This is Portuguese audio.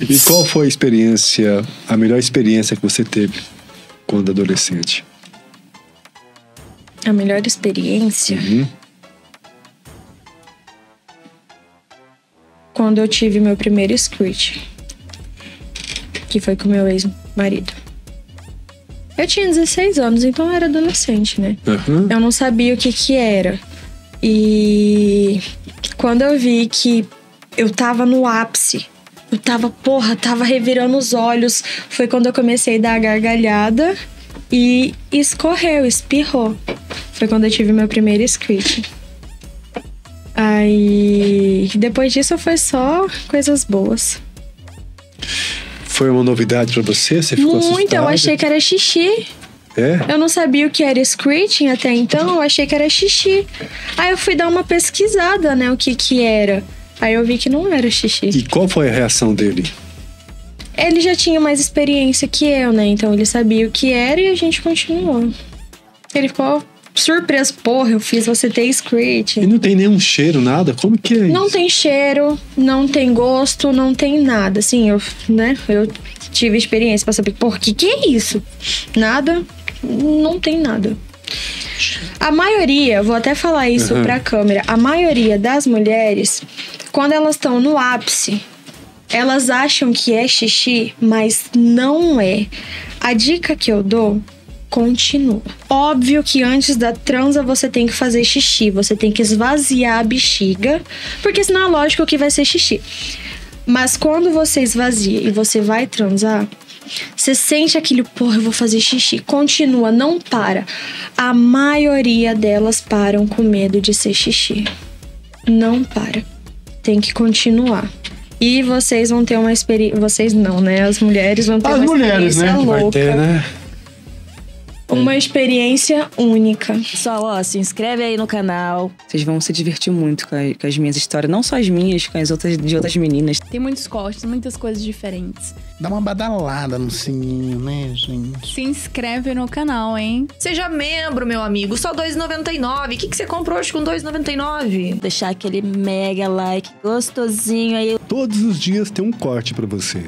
E qual foi a experiência, a melhor experiência que você teve quando adolescente? A melhor experiência? Uhum. Quando eu tive meu primeiro squirt. Que foi com meu ex-marido. Eu tinha 16 anos, então eu era adolescente, né? Uhum. Eu não sabia o que que era. E quando eu vi que eu tava no ápice, eu tava, porra, tava revirando os olhos, foi quando eu comecei a dar a gargalhada e escorreu, espirrou. Foi quando eu tive meu primeiro script. Aí, depois disso foi só coisas boas. Foi uma novidade pra você? Você ficou Muito, eu assustada? achei que era xixi. É? Eu não sabia o que era screeching até então, eu achei que era xixi. Aí eu fui dar uma pesquisada, né, o que que era. Aí eu vi que não era xixi. E qual foi a reação dele? Ele já tinha mais experiência que eu, né? Então ele sabia o que era e a gente continuou. Ele ficou surpreso. Porra, eu fiz você ter E screeching. não tem nenhum cheiro, nada? Como que é Não isso? tem cheiro, não tem gosto, não tem nada. Assim, eu, né? Eu tive experiência pra saber, porra, que que é isso? Nada, não tem nada. A maioria, vou até falar isso Uhum. pra câmera, a maioria das mulheres, quando elas estão no ápice, elas acham que é xixi, mas não é. A dica que eu dou continua. Óbvio que antes da transa você tem que fazer xixi, você tem que esvaziar a bexiga, porque senão é lógico que vai ser xixi. Mas quando você esvazia e você vai transar, você sente aquele, porra, eu vou fazer xixi. Continua, não para. A maioria delas param com medo de ser xixi. Não para. Tem que continuar. E vocês vão ter uma experiência. Vocês não, né? As mulheres vão ter As uma mulheres, experiência né? louca. Vai ter, né? Uma experiência única. Pessoal, ó, se inscreve aí no canal. Vocês vão se divertir muito com, a- com as minhas histórias. Não só as minhas, com as outras de outras meninas. Tem muitos cortes, muitas coisas diferentes. Dá uma badalada no sininho, né, gente? Se inscreve no canal, hein? Seja membro, meu amigo. Só R$ 2,99. O que, que você comprou hoje com R$ 2,99? Deixar aquele mega like gostosinho aí. Todos os dias tem um corte pra você.